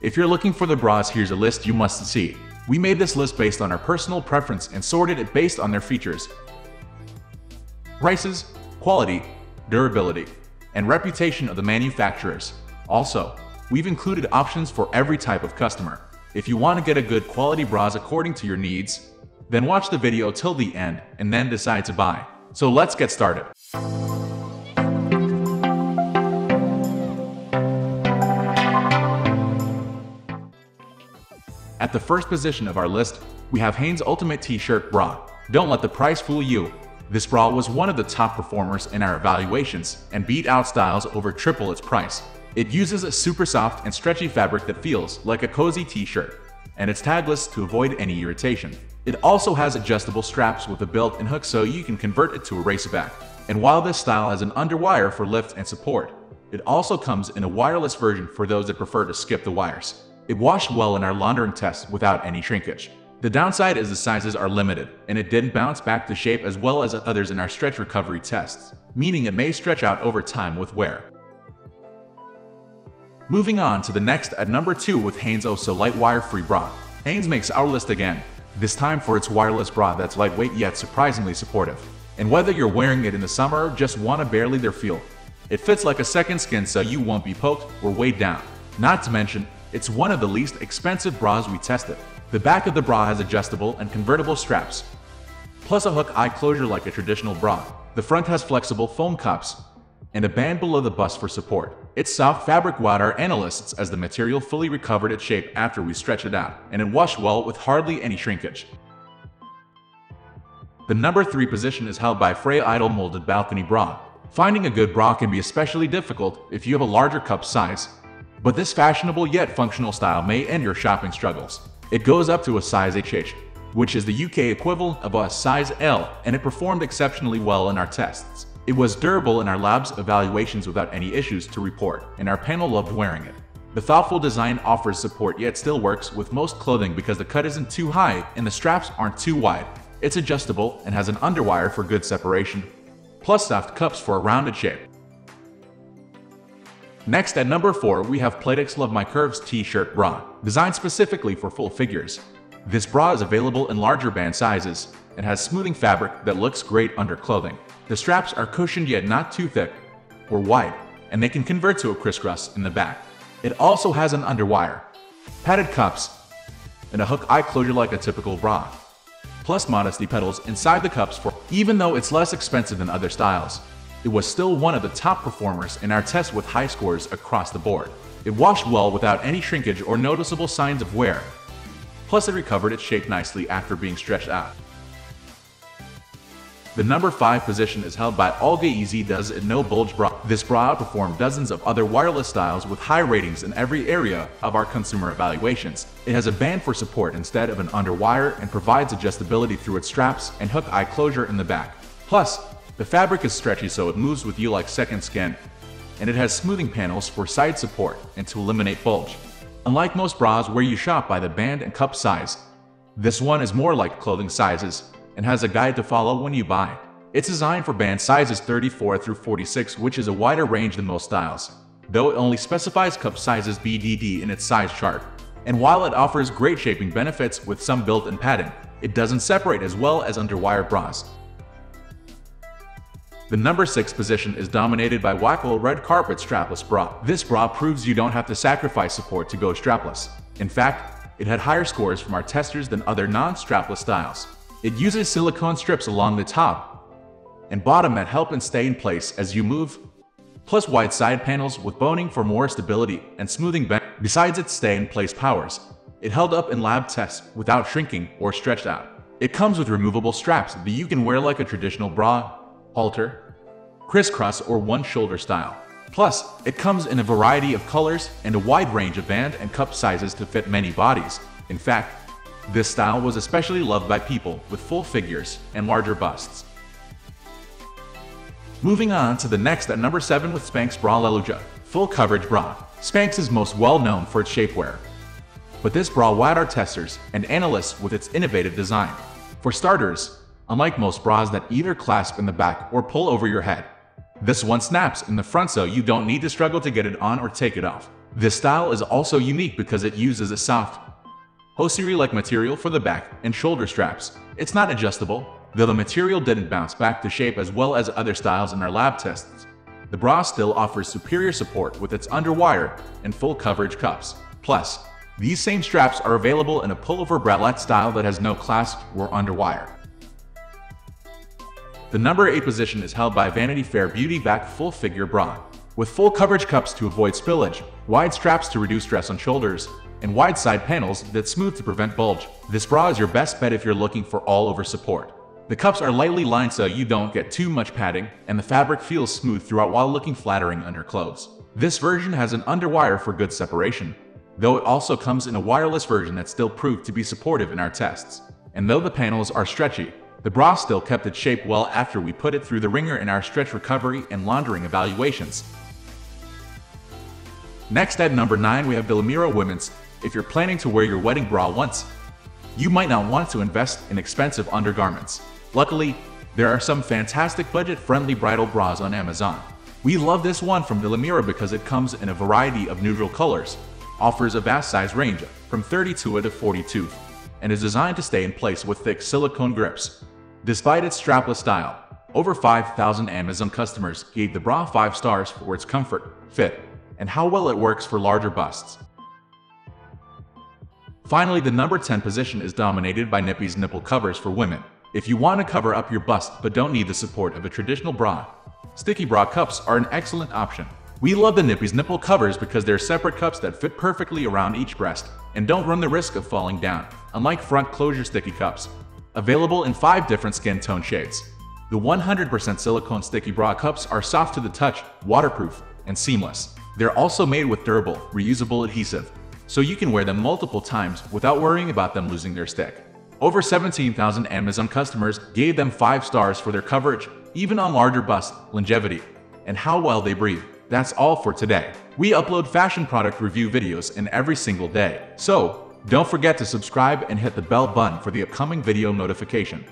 If you're looking for the bras, here's a list you must see. We made this list based on our personal preference and sorted it based on their features, prices, quality, durability, and reputation of the manufacturers. Also, we've included options for every type of customer. If you want to get a good quality bras according to your needs, then watch the video till the end and then decide to buy. So let's get started. At the first position of our list, we have Hanes Ultimate T-shirt bra. Don't let the price fool you. This bra was one of the top performers in our evaluations and beat out styles over triple its price. It uses a super soft and stretchy fabric that feels like a cozy t-shirt, and it's tagless to avoid any irritation. It also has adjustable straps with a built-in hook so you can convert it to a racerback. And while this style has an underwire for lift and support, it also comes in a wireless version for those that prefer to skip the wires. It washed well in our laundering test without any shrinkage. The downside is the sizes are limited, and it didn't bounce back to shape as well as others in our stretch recovery tests, meaning it may stretch out over time with wear. Moving on to the next at number 2 with Hanes Oh So Light Wire Free Bra. Hanes makes our list again, this time for its wireless bra that's lightweight yet surprisingly supportive. And whether you're wearing it in the summer or just want to barely there feel, it fits like a second skin so you won't be poked or weighed down. Not to mention, it's one of the least expensive bras we tested. The back of the bra has adjustable and convertible straps, plus a hook eye closure like a traditional bra. The front has flexible foam cups and a band below the bust for support. It's soft fabric wowed our analysts as the material fully recovered its shape after we stretched it out, and it washed well with hardly any shrinkage. The number 3 position is held by Freya Idol Molded Balcony Bra. Finding a good bra can be especially difficult if you have a larger cup size but this fashionable yet functional style may end your shopping struggles. It goes up to a size HH, which is the UK equivalent of a size L, and it performed exceptionally well in our tests. It was durable in our lab's evaluations without any issues to report, and our panel loved wearing it. The thoughtful design offers support yet still works with most clothing because the cut isn't too high and the straps aren't too wide. It's adjustable and has an underwire for good separation, plus soft cups for a rounded shape. Next at number 4 we have Playtex Love My Curves t-shirt bra, designed specifically for full figures. This bra is available in larger band sizes and has smoothing fabric that looks great under clothing. The straps are cushioned yet not too thick or wide, and they can convert to a crisscross in the back. It also has an underwire, padded cups, and a hook eye closure like a typical bra, plus modesty petals inside the cups for even though it's less expensive than other styles. It was still one of the top performers in our test with high scores across the board. It washed well without any shrinkage or noticeable signs of wear. Plus it recovered its shape nicely after being stretched out. The number 5 position is held by Olga Easy Does It No Bulge Bra. This bra outperformed dozens of other wireless styles with high ratings in every area of our consumer evaluations. It has a band for support instead of an underwire and provides adjustability through its straps and hook eye closure in the back. Plus, the fabric is stretchy so it moves with you like second skin, and it has smoothing panels for side support and to eliminate bulge. Unlike most bras where you shop by the band and cup size, this one is more like clothing sizes and has a guide to follow when you buy. It's designed for band sizes 34 through 46 which is a wider range than most styles, though it only specifies cup sizes BDD in its size chart. And while it offers great shaping benefits with some built-in padding, it doesn't separate as well as underwire bras. The number 6 position is dominated by Wacoal Red Carpet Strapless Bra. This bra proves you don't have to sacrifice support to go strapless. In fact, it had higher scores from our testers than other non-strapless styles. It uses silicone strips along the top and bottom that help and stay in place as you move, plus wide side panels with boning for more stability and smoothing bend. Besides its stay-in-place powers, it held up in lab tests without shrinking or stretched out. It comes with removable straps that you can wear like a traditional bra halter, crisscross, or one shoulder style. Plus, it comes in a variety of colors and a wide range of band and cup sizes to fit many bodies. In fact, this style was especially loved by people with full figures and larger busts. Moving on to the next at number 7 with Spanx Bra-llelujah, Full Coverage Bra. Spanx is most well known for its shapewear, but this bra wowed our testers and analysts with its innovative design. For starters, unlike most bras that either clasp in the back or pull over your head. This one snaps in the front so you don't need to struggle to get it on or take it off. This style is also unique because it uses a soft, hosiery-like material for the back and shoulder straps. It's not adjustable, though the material didn't bounce back to shape as well as other styles in our lab tests. The bra still offers superior support with its underwire and full coverage cups. Plus, these same straps are available in a pullover bralette style that has no clasp or underwire. The number 8 position is held by Vanity Fair Beauty Back Full Figure Bra. With full coverage cups to avoid spillage, wide straps to reduce stress on shoulders, and wide side panels that smooth to prevent bulge, this bra is your best bet if you're looking for all-over support. The cups are lightly lined so you don't get too much padding, and the fabric feels smooth throughout while looking flattering under clothes. This version has an underwire for good separation, though it also comes in a wireless version that still proved to be supportive in our tests. And though the panels are stretchy, the bra still kept its shape well after we put it through the wringer in our stretch recovery and laundering evaluations. Next at number 9 we have Delimira Women's. If you're planning to wear your wedding bra once, you might not want to invest in expensive undergarments. Luckily, there are some fantastic budget-friendly bridal bras on Amazon. We love this one from Delimira because it comes in a variety of neutral colors, offers a vast size range from 32 to 42, and is designed to stay in place with thick silicone grips. Despite its strapless style, over 5,000 Amazon customers gave the bra 5 stars for its comfort, fit, and how well it works for larger busts. Finally, the number 10 position is dominated by Nippies nipple covers for women. If you want to cover up your bust but don't need the support of a traditional bra, sticky bra cups are an excellent option. We love the Nippies nipple covers because they're separate cups that fit perfectly around each breast and don't run the risk of falling down, unlike front closure sticky cups. Available in 5 different skin tone shades. The 100% silicone sticky bra cups are soft to the touch, waterproof, and seamless. They're also made with durable, reusable adhesive, so you can wear them multiple times without worrying about them losing their stick. Over 17,000 Amazon customers gave them 5 stars for their coverage, even on larger bust, longevity, and how well they breathe. That's all for today. We upload fashion product review videos in every single day. So, don't forget to subscribe and hit the bell button for the upcoming video notification.